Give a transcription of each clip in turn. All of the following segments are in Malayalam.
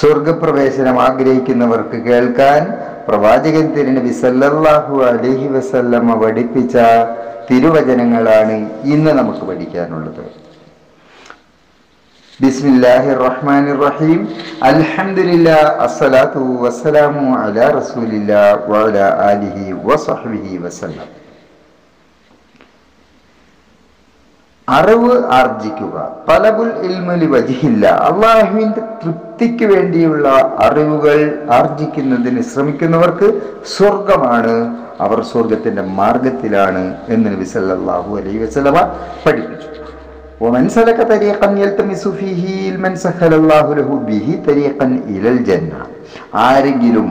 സ്വർഗപ്രവേശനം ആഗ്രഹിക്കുന്നവർക്ക് കേൾക്കാൻ പ്രവാചകൻ തിരുനബി സല്ലല്ലാഹു അലൈഹി വസല്ലമ പഠിപ്പിച്ച തിരുവചനങ്ങളാണ് ഇന്ന് നമുക്ക് പഠിക്കാനുള്ളത്. ബിസ്മില്ലാഹിർ റഹ്മാനിർ റഹീം അൽഹംദുലില്ലാ അസ്സലാത്തു വസ്സലാമു അലാ റസൂലില്ലാ വഅലാ ആലിഹി വസഹ്ബിഹി വസല്ലം. അറിവ് ആർജിക്കുക തലബുൽ ഇൽമുലി വജിഹില്ല അള്ളാഹുവിന്റെ തൃപ്തിക്ക് വേണ്ടിയുള്ള അറിവുകൾ ആർജിക്കുന്നതിന് ശ്രമിക്കുന്നവർക്ക് സ്വർഗമാണ് അവർ സ്വർഗത്തിന്റെ മാർഗത്തിലാണ് എന്ന് നബി സല്ലല്ലാഹു അലൈഹി വസല്ലമ പഠിപ്പിച്ചു ومن سلك طريقا يلتمس فيه علما سهل الله له به طريقا الى الجنه ആരെങ്കിലും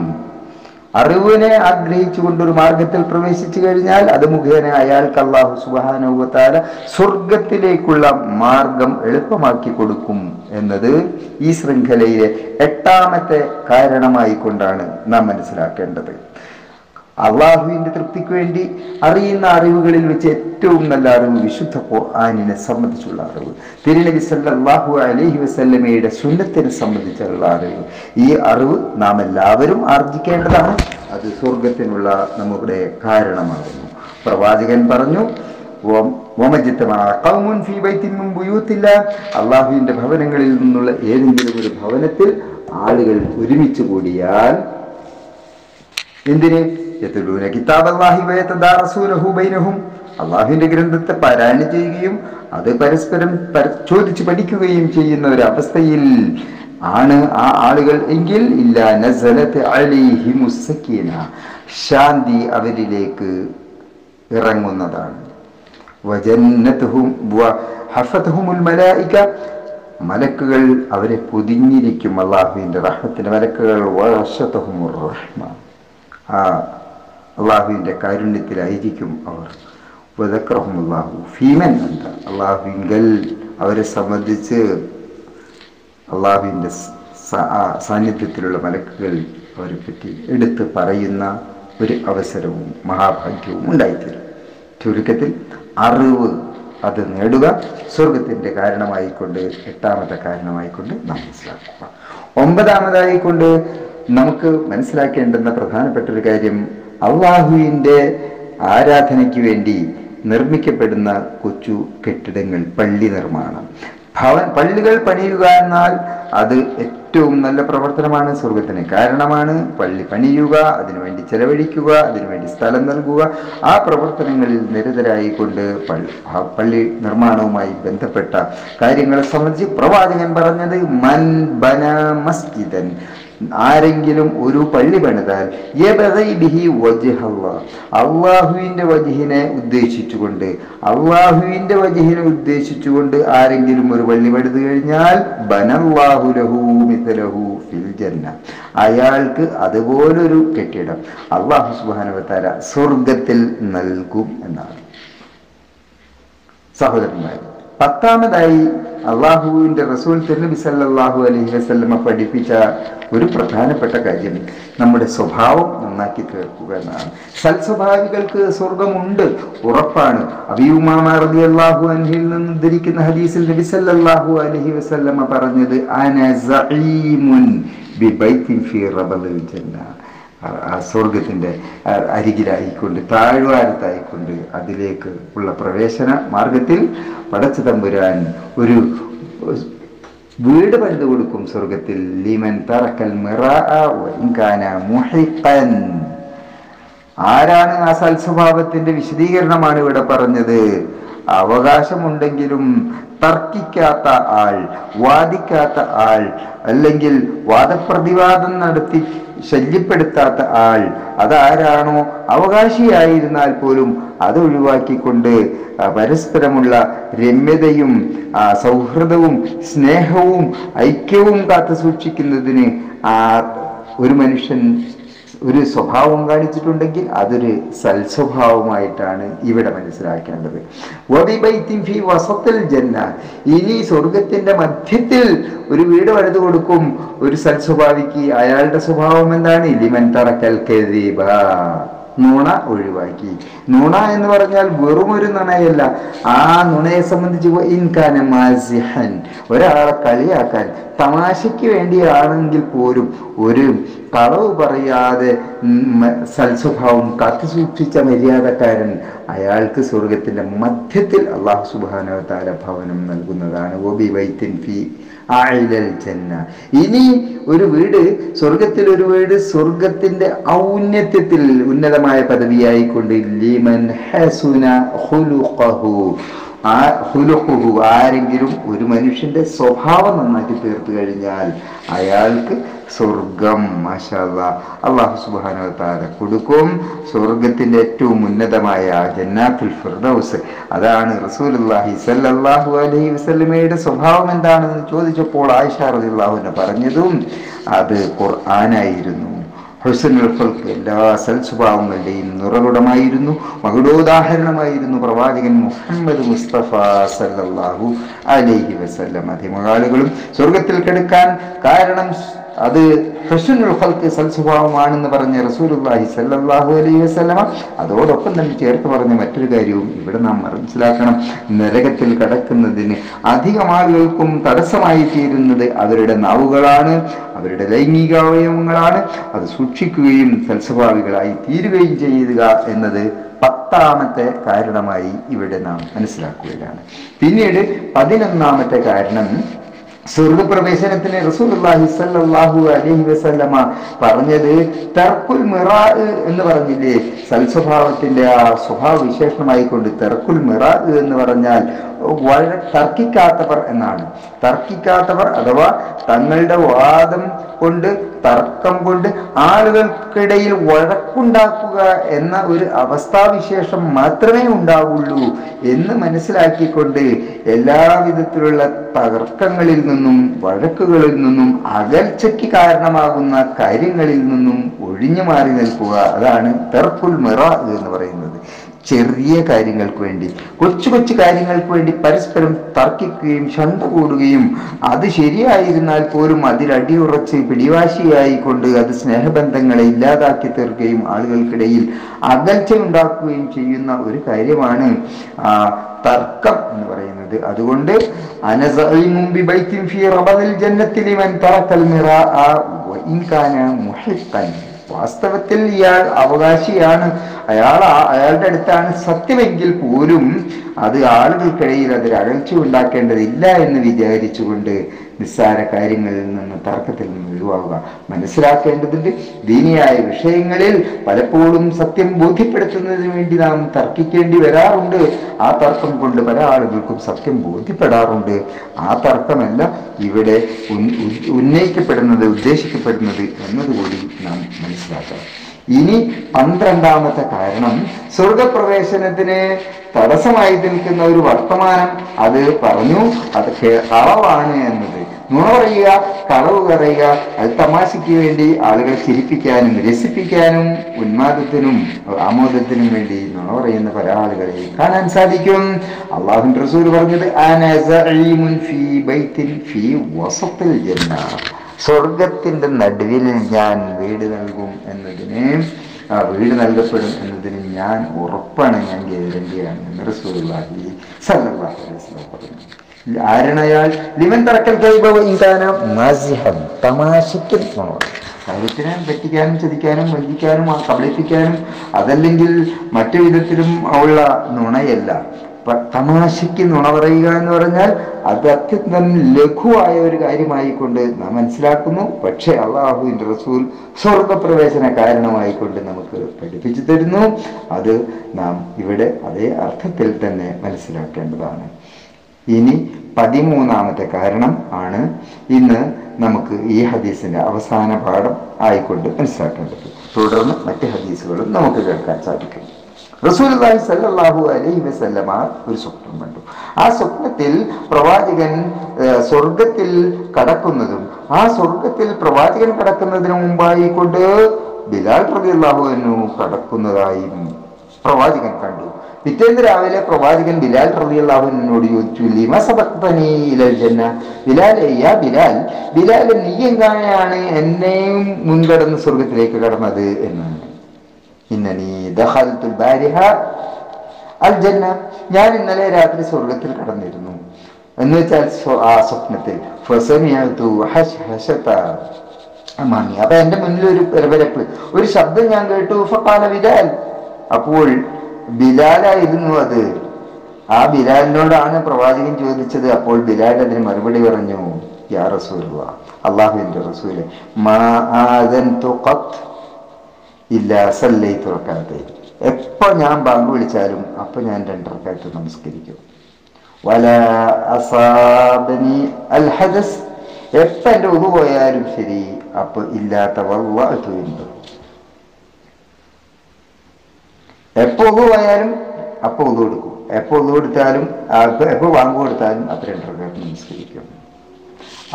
അറിവിനെ ആഗ്രഹിച്ചുകൊണ്ട് ഒരു മാർഗത്തിൽ പ്രവേശിച്ചു കഴിഞ്ഞാൽ അത് മുഖേന അയാൾക്ക് അള്ളാഹു സുബാനുവത്താല സ്വർഗത്തിലേക്കുള്ള മാർഗം എളുപ്പമാക്കി കൊടുക്കും എന്നത് ഈ ശൃംഖലയിലെ എട്ടാമത്തെ കാരണമായി കൊണ്ടാണ് നാം മനസ്സിലാക്കേണ്ടത്. അള്ളാഹുവിന്റെ തൃപ്തിക്ക് വേണ്ടി അറിയുന്ന അറിവുകളിൽ വെച്ച് ഏറ്റവും നല്ല അറിവ് വിശുദ്ധ ഖുർആാനിനെ സംബന്ധിച്ചുള്ള അറിവ്. തിരുനബി സല്ലാഹു അലഹി വസല്ലമയുടെ സുന്നത്തിനെ സംബന്ധിച്ചുള്ള അറിവ്. ഈ അറിവ് നാം എല്ലാവരും ആർജിക്കേണ്ടതാണ്. അത് സ്വർഗത്തിനുള്ള നമ്മുടെ കാരണമാകുന്നു. പ്രവാചകൻ പറഞ്ഞു അള്ളാഹുവിന്റെ ഭവനങ്ങളിൽ നിന്നുള്ള ഏതെങ്കിലും ഒരു ഭവനത്തിൽ ആളുകൾ ഒരുമിച്ച് കൂടിയാൽ എന്തിന്? യത്തുലൂന കിതാബല്ലാഹി റസൂലഹു ബൈനഹും. അള്ളാഹുവിന്റെ ഗ്രന്ഥത്തെ പാരായണം ചെയ്യുകയും അത് പരസ്പരം പരിശോധിച്ച് പഠിക്കുകയും ചെയ്യുന്ന ഒരു അവസ്ഥയിൽ ആണ് ആ ആളുകൾ എങ്കിൽ ഇല്ല നസലത്ത് അലൈഹി മുസക്കീന ശാന്തി അവരിലേക്ക് ഇറങ്ങുന്നതാണ്. മലക്കുകൾ അവരെ പൊതിഞ്ഞിരിക്കും അള്ളാഹുവിന്റെ റഹ്മത്തിന്റെ മലക്കുകൾ റഹ്മ. ആ അള്ളാഹുവിന്റെ കാരുണ്യത്തിലായിരിക്കും അവർ. ഉപതക്രഹമുള്ളാഹു ഫീമൻ എന്താ അള്ളാഹുവിങ്കൽ അവരെ സംബന്ധിച്ച് അള്ളാഹുവിന്റെ സാന്നിധ്യത്തിലുള്ള മലക്കുകൾ അവരെ പറ്റി എടുത്ത് പറയുന്ന ഒരു അവസരവും മഹാഭാഗ്യവും ഉണ്ടായിത്തീരും. ചുരുക്കത്തിൽ അറിവ് അത് നേടുക സ്വർഗത്തിന്റെ കാരണമായിക്കൊണ്ട് എട്ടാമത്തെ കാരണമായിക്കൊണ്ട് നാം മനസ്സിലാക്കുക. ഒമ്പതാമതായിക്കൊണ്ട് നമുക്ക് മനസ്സിലാക്കേണ്ടുന്ന പ്രധാനപ്പെട്ട ഒരു കാര്യം അള്ളാഹുവിന്റെ ആരാധനയ്ക്ക് വേണ്ടി നിർമ്മിക്കപ്പെടുന്ന കൊച്ചു കെട്ടിടങ്ങൾ പള്ളി നിർമ്മാണം. ഭവൻ പള്ളികൾ പണിയുക എന്നാൽ അത് ഏറ്റവും നല്ല പ്രവർത്തനമാണ് സ്വർഗത്തിന്. കാരണമാണ് പള്ളി പണിയുക അതിനുവേണ്ടി ചെലവഴിക്കുക അതിനുവേണ്ടി സ്ഥലം നൽകുക. ആ പ്രവർത്തനങ്ങളിൽ നിരതരായിക്കൊണ്ട് പള്ളി നിർമ്മാണവുമായി ബന്ധപ്പെട്ട കാര്യങ്ങളെ സംബന്ധിച്ച് പ്രവാചകൻ പറഞ്ഞത് മൻ ബന മസ്ജിദൻ ആരെങ്കിലും ഒരു പള്ളി പണിതാൽ അള്ളാഹുവിന്റെ വജഹിനെ ഉദ്ദേശിച്ചുകൊണ്ട് അള്ളാഹുവിന്റെ വജഹിനെ ഉദ്ദേശിച്ചുകൊണ്ട് ആരെങ്കിലും ഒരു പള്ളി പണിത് കഴിഞ്ഞാൽ ബനല്ലാഹുലഹു ഫിൽ ജന്ന. അയാൾക്ക് അതുപോലൊരു കെട്ടിടം അള്ളാഹു സുബാനുവത്താര സ്വർഗത്തിൽ നൽകും എന്നാണ്. സഹോദരന്മാർ പത്താമതായി അള്ളാഹുവിന്റെ റസൂൽ തിരുനബി സല്ലല്ലാഹു അലൈഹി വസല്ലമ പഠിപ്പിച്ച ഒരു പ്രധാനപ്പെട്ട കാര്യം. നമ്മുടെ സ്വഭാവം നന്നാക്കി തീർക്കുക എന്നാണ്. സൽസ്വഭാവികൾക്ക് സ്വർഗമുണ്ട് ഉറപ്പാണ്. അബിയുമാറി അള്ളാഹു അൻഹിൽ നിന്ന് ധരിക്കുന്ന ഹദീസിൽ നബി സല്ലല്ലാഹു അലൈഹി വസല്ലമ പറഞ്ഞത് അന സഈമുൻ ബിബൈത്തിൻ ഫീ റബൽ ജന്ന. സ്വർഗത്തിന്റെ അരികിലായിക്കൊണ്ട് താഴ്വാരത്തായിക്കൊണ്ട് അതിലേക്ക് ഉള്ള പ്രവേശന മാർഗത്തിൽ പടച്ചു തമ്പുരാൻ ഒരു വീട് പണിത് കൊടുക്കും സ്വർഗത്തിൽ ലീമൻ തറക്കൽ മുഹിക്കൻ ആരാണ് ആ സൽസ്വഭാവത്തിന്റെ വിശദീകരണമാണ് ഇവിടെ പറഞ്ഞത്? അവകാശമുണ്ടെങ്കിലും തർക്കിക്കാത്ത ആൾ വാദിക്കാത്ത ആൾ അല്ലെങ്കിൽ വാദപ്രതിവാദം നടത്തി ശല്യപ്പെടുത്താത്ത ആൾ അതാരാണോ അവകാശിയായിരുന്നാൽ പോലും അത് ഒഴിവാക്കിക്കൊണ്ട് പരസ്പരമുള്ള രമ്യതയും സൗഹൃദവും സ്നേഹവും ഐക്യവും കാത്തു സൂക്ഷിക്കുന്നതിന് ഒരു മനുഷ്യൻ ഒരു സ്വഭാവം കാണിച്ചിട്ടുണ്ടെങ്കിൽ അതൊരു സൽസ്വഭാവമായിട്ടാണ് ഇവിടെ മനസ്സിലാക്കേണ്ടത്. വസത്തിൽ ജന്ന. ഇനി സ്വർഗത്തിന്റെ മധ്യത്തിൽ ഒരു വീട് പണിതു കൊടുക്കും. ഒരു സൽസ്വഭാവിക്ക് അയാളുടെ സ്വഭാവം എന്താണ്? ലിമൻ തറക്കൽ കരീബ നുണ ഒഴിവാക്കി. നുണ എന്ന് പറഞ്ഞാൽ വെറും ഒരു നുണയല്ല. ആ നുണയെ സംബന്ധിച്ച് ഇൻകാന മാസിഹൻ. ഒരാളെ കളിയാക്കാൻ തമാശയ്ക്ക് വേണ്ടിയാണെങ്കിൽ പോലും ഒരു കളവ് പറയാതെ സൽസ്വഭാവം കാത്തു സൂക്ഷിച്ച മര്യാദക്കാരൻ അയാൾക്ക് സ്വർഗത്തിന്റെ മധ്യത്തിൽ അള്ളാഹു സുബാനവതാര ഭവനം നൽകുന്നതാണ്. ഓബി വൈത്തിൻ ഫി ആയിലൽ ജന്ന. ഇനി ഒരു വീട് സ്വർഗത്തിൽ ഒരു വീട് സ്വർഗത്തിന്റെ ഔന്നത്യത്തിൽ ഉന്നതമായ പദവിയായിക്കൊണ്ട് ലിമൻ ഹസുന ഖുലുഖഹു ആ ഹുലുഹുഹു ആരെങ്കിലും ഒരു മനുഷ്യന്റെ സ്വഭാവം നന്നാക്കി തീർത്തു കഴിഞ്ഞാൽ അയാൾക്ക് സ്വർഗം മഷാദ അള്ളാഹു സുബാനോ താര കൊടുക്കും. സ്വർഗത്തിന്റെ ഏറ്റവും ഉന്നതമായ ജന്നാത്തുൽ ഫിർദൌസ്. അതാണ് റസൂലുള്ളാഹി സല്ലാഹു അലൈഹി വസ്ലമയുടെ സ്വഭാവം എന്താണെന്ന് ചോദിച്ചപ്പോൾ ആയിഷ റളിയല്ലാഹുവിനെ പറഞ്ഞതും അത് ഖുർആനായിരുന്നു. ഹുസനുൽ ഖൽഖ് എല്ലാ സൽസ്വഭാവങ്ങളുടെയും നിറകുടമായിരുന്നു മകുടോദാഹരണമായിരുന്നു പ്രവാചകൻ മുഹമ്മദ് മുസ്തഫ സല്ലാഹു അലൈഹി വസല്ലം. അധിമകാലുകളും സ്വർഗത്തിൽ കിടക്കാൻ കാരണം അത് ഹുസനുൽ ഖൽഖ് സൽസ്വഭാവമാണെന്ന് പറഞ്ഞ റസൂലുള്ളാഹി സല്ലാഹു അലൈഹി വസ്ലമ അതോടൊപ്പം തന്നെ ചേർത്ത് പറഞ്ഞ മറ്റൊരു കാര്യവും ഇവിടെ നാം മനസ്സിലാക്കണം. നരകത്തിൽ കടക്കുന്നതിന് അധികം ആളുകൾക്കും തടസ്സമായി തീരുന്നത് അവരുടെ നാവുകളാണ് അവരുടെ ലൈംഗിക അവയവങ്ങളാണ്. അത് സൂക്ഷിക്കുകയും സൽസ്വഭാവികളായി തീരുകയും ചെയ്യുക എന്നത് പത്താമത്തെ കാരണമായി ഇവിടെ നാം മനസ്സിലാക്കുകയാണ്. പിന്നീട് പതിനൊന്നാമത്തെ കാരണം സ്വർഗപ്രവേശനത്തിന് റസൂലുള്ളാഹി സല്ലല്ലാഹു അലൈഹി വസല്ലമ പറഞ്ഞത് തർക്കുൽ മിറാ എന്ന് പറഞ്ഞില്ലേ? സൽസ്വഭാവത്തിന്റെ ആ സ്വഭാവ വിശേഷണമായി കൊണ്ട് തെർക്കുൽ മിറാ എന്ന് പറഞ്ഞാൽ വളരെ തർക്കിക്കാത്തവർ എന്നാണ്. തർക്കിക്കാത്തവർ അഥവാ തങ്ങളുടെ വാദം കൊണ്ട് തർക്കം കൊണ്ട് ആളുകൾക്കിടയിൽ വഴക്കുണ്ടാക്കുക എന്ന ഒരു അവസ്ഥാവിശേഷം മാത്രമേ ഉണ്ടാവുള്ളൂ എന്ന് മനസ്സിലാക്കിക്കൊണ്ട് എല്ലാവിധത്തിലുള്ള തർക്കങ്ങളിൽ നിന്നും വഴക്കുകളിൽ നിന്നും അകൽച്ചയ്ക്ക് കാരണമാകുന്ന കാര്യങ്ങളിൽ നിന്നും ഒഴിഞ്ഞു മാറി നിൽക്കുക. അതാണ് തെർക്കുൽ മിറ എന്ന് പറയുന്നത്. ചെറിയ കാര്യങ്ങൾക്ക് വേണ്ടി കൊച്ചു കൊച്ചു കാര്യങ്ങൾക്ക് വേണ്ടി പരസ്പരം തർക്കിക്കുകയും ശണ്ട കൂടുകയും അത് ശരിയായിരുന്നാൽ പോലും അതിൽ അടിയുറച്ച് പിടിവാശിയായി കൊണ്ട് അത് സ്നേഹബന്ധങ്ങളെ ഇല്ലാതാക്കി തീർക്കുകയും ആളുകൾക്കിടയിൽ അകൽച്ച ഉണ്ടാക്കുകയും ചെയ്യുന്ന ഒരു കാര്യമാണ് ആ തർക്കം എന്ന് പറയുന്നത്. അതുകൊണ്ട് അനസഇമും ബിബൈത്തിൻ ഫീ തറക്കൽ മിറാഅ വഇൻ കാന മുഹിഖൻ വാസ്തവത്തിൽ ഇയാൾ അവകാശിയാണ്. അയാൾ അയാളുടെ അടുത്താണ് സത്യമെങ്കിൽ പോലും അത് ആളുകൾക്കിടയിൽ അതൊരു അകൽച്ച ഉണ്ടാക്കേണ്ടതില്ല എന്ന് വിചാരിച്ചുകൊണ്ട് നിസ്സാര കാര്യങ്ങളിൽ നിന്ന് തർക്കത്തിൽ നിന്ന് ഒഴിവാകുക. മനസ്സിലാക്കേണ്ടതുണ്ട് ദീനിയായ വിഷയങ്ങളിൽ പലപ്പോഴും സത്യം ബോധ്യപ്പെടുത്തുന്നതിന് വേണ്ടി നാം തർക്കിക്കേണ്ടി വരാറുണ്ട്. ആ തർക്കം കൊണ്ട് പല ആളുകൾക്കും സത്യം ബോധ്യപ്പെടാറുണ്ട്. ആ തർക്കമല്ല ഇവിടെ ഉന്നയിക്കപ്പെടുന്നത് ഉദ്ദേശിക്കപ്പെടുന്നത് എന്നതുകൂടി നാം മനസ്സിലാക്കണം. ഇനി പന്ത്രണ്ടാമത്തെ കാരണം സ്വർഗപ്രവേശനത്തിന് തടസ്സമായി നിൽക്കുന്ന ഒരു വർത്തമാനം അത് പറഞ്ഞു അത് അളവാണ് എന്നത്. നുണ പറയുക കളവ് പറയുക അത് തമാശയ്ക്ക് വേണ്ടി ആളുകളെ ചിരിപ്പിക്കാനും രസിപ്പിക്കാനും ഉന്മാദത്തിനും ആമോദത്തിനും വേണ്ടി നുണ പറയുന്ന പല ആളുകളെ കാണാൻ സാധിക്കും അള്ളാഹു റസൂൽ പറഞ്ഞത്. സ്വർഗത്തിന്റെ നടുവിൽ ഞാൻ വീട് നൽകും എന്നതിന് ആ വീട് നൽകപ്പെടും എന്നതിന് ഞാൻ ഉറപ്പാണ് ഞാൻ ഗ്യാരണ്ടിയാണ് എന്ന് വസല്ലം പറഞ്ഞു ആരണയാൽ ലിവൻ തറക്കൽ കൈബവ ഇൻകാന മസിഹൻ തമാശയ്ക്ക് കാര്യത്തിനെ പറ്റിക്കാനും ചതിക്കാനും വഞ്ചിക്കാനും കബളിപ്പിക്കാനും അതല്ലെങ്കിൽ മറ്റു വിധത്തിലും ഉള്ള നുണയല്ല. തമാശയ്ക്ക് നുണ പറയുക എന്ന് പറഞ്ഞാൽ അത് അത്യന്തം ലഘുവായ ഒരു കാര്യമായിക്കൊണ്ട് നാം മനസ്സിലാക്കുന്നു. പക്ഷേ അള്ളാഹുവിന്റെ റസൂൽ സ്വർഗപ്രവേശന കാരണമായിക്കൊണ്ട് നമുക്ക് പഠിപ്പിച്ചു തരുന്നു. അത് നാം ഇവിടെ അതേ അർത്ഥത്തിൽ തന്നെ മനസ്സിലാക്കേണ്ടതാണ്. ഇനി പതിമൂന്നാമത്തെ കാരണം ആണ് ഇന്ന് നമുക്ക് ഈ ഹദീസിന്റെ അവസാന പാഠം ആയിക്കൊണ്ട് മനസ്സിലാക്കേണ്ടത്. തുടർന്ന് മറ്റ് ഹദീസുകളും നമുക്ക് കേൾക്കാൻ സാധിക്കും. റസൂലുള്ളാഹി സല്ലാഹു അലൈഹി വസല്ലമ ഒരു സ്വപ്നം കണ്ടു. ആ സ്വപ്നത്തിൽ പ്രവാചകൻ സ്വർഗത്തിൽ കടക്കുന്നതും ആ സ്വർഗത്തിൽ പ്രവാചകൻ കടക്കുന്നതിന് മുമ്പായിക്കൊണ്ട് ബിലാൽ പ്രതി അള്ളാഹു കടക്കുന്നതായും പ്രവാചകൻ കണ്ടു. പിറ്റേന്ന് രാവിലെ പ്രവാചകൻ ബിലാൽ റളിയല്ലാഹുവിനോട് ചോദിച്ചു ലിമ ജന്ന ബിലാൽ അയ്യാ ബിലാൽ ബിലാൽ നീ എങ്ങനെയാണ് എന്നെയും മുൻകടന്ന് സ്വർഗത്തിലേക്ക് കടന്നത്? എന്നാണ് ഇന്നനി ജന്ന ഞാൻ ഇന്നലെ രാത്രി സ്വർഗത്തിൽ കടന്നിരുന്നു. എന്ന് വെച്ചാൽ ആ സ്വപ്നത്തിൽ. അപ്പൊ എന്റെ മുന്നിൽ ഒരു പെരവരപ്പ് ഒരു ശബ്ദം ഞാൻ കേട്ടു. ബിലാൽ. അപ്പോൾ ബിലാലായിരുന്നു അത്. ആ ബിലാലിനോടാണ് പ്രവാചകൻ ചോദിച്ചത്. അപ്പോൾ ബിലാൽ അതിന് മറുപടി പറഞ്ഞു യാ റസൂലുള്ള അള്ളാഹുവിന്റെ റസൂലെ ഇല്ല സല്ലൈ തുറക്കാതെ എപ്പോ ഞാൻ ബാങ്ക് വിളിച്ചാലും അപ്പൊ ഞാൻ രണ്ടർക്കായിട്ട് നമസ്കരിക്കും. വല അസാബനി അൽ ഹദസ്. എപ്പ എന്റെ ഉതു പോയാലും ശരി അപ്പൊ ഇല്ലാത്ത വല്ലാത്തുണ്ട് എപ്പോ ഒന്ന് പോയാലും അപ്പോൾ ഒന്നും കൊടുക്കും എപ്പോ ഒന്ന് കൊടുത്താലും എപ്പോ വാങ്ങു കൊടുത്താലും അത് രണ്ടു നിസ്കരിക്കും.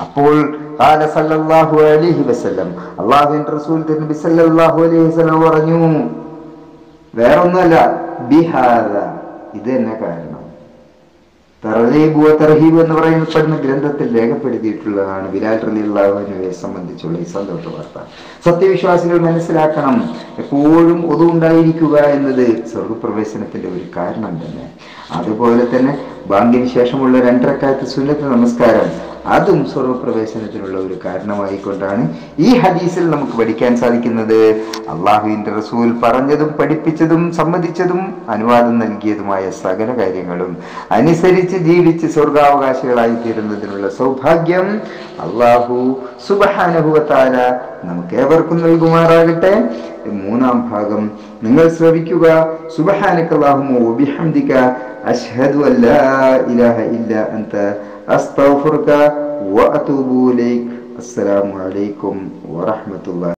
അപ്പോൾ കാല സല്ലല്ലാഹു അലൈഹി വസല്ലം റസൂൽ സല്ലല്ലാഹു അലൈഹി വസല്ലം പറഞ്ഞു വേറൊന്നുമല്ല ബിഹാദ ഇത് തന്നെ കാരണം തർഹീബ് വ തർഹീബ് എന്ന് പറയപ്പെടുന്ന ഗ്രന്ഥത്തിൽ രേഖപ്പെടുത്തിയിട്ടുള്ളതാണ് ബിലാൽ റലിയുള്ളവനെ സംബന്ധിച്ചുള്ള ഈ സന്തോഷ വാർത്ത. സത്യവിശ്വാസികൾ മനസ്സിലാക്കണം എപ്പോഴും ഒതുണ്ടായിരിക്കുക എന്നത് സ്വർഗപ്രവേശനത്തിന്റെ ഒരു കാരണം തന്നെ. അതുപോലെ തന്നെ ബാങ്കിന് ശേഷമുള്ള രണ്ടരക്കാലത്ത് സുന്നത്ത് നമസ്കാരം അതും സ്വർവപ്രവേശനത്തിനുള്ള ഒരു കാരണമായിക്കൊണ്ടാണ് ഈ ഹദീസിൽ നമുക്ക് പഠിക്കാൻ സാധിക്കുന്നത്. അള്ളാഹുവിന്റെ റസൂൽ പറഞ്ഞതും പഠിപ്പിച്ചതും സമ്മതിച്ചതും അനുവാദം നൽകിയതുമായ സകല കാര്യങ്ങളും അനുസരിച്ച് ജീവിച്ച് സ്വർഗാവകാശികളായി തീരുന്നതിനുള്ള സൗഭാഗ്യം അള്ളാഹു സുബഹാനുഭവത്താല നമുക്ക് ഏവർക്കും നൽകുമാറാകട്ടെ. മൂന്നാം ഭാഗം നിങ്ങൾ ശ്രവിക്കുക സുബഹാനക്കല്ലാഹുമോ ബിഹംദിക അഷ്ഹദു അല്ലാ ഇലാഹ ഇല്ല അന്ത അസ്തഗ്ഫിറുക വഅതൂബു ഇലൈക് അസ്സലാമു അലൈക്കും വറഹ്മത്തുള്ളാഹി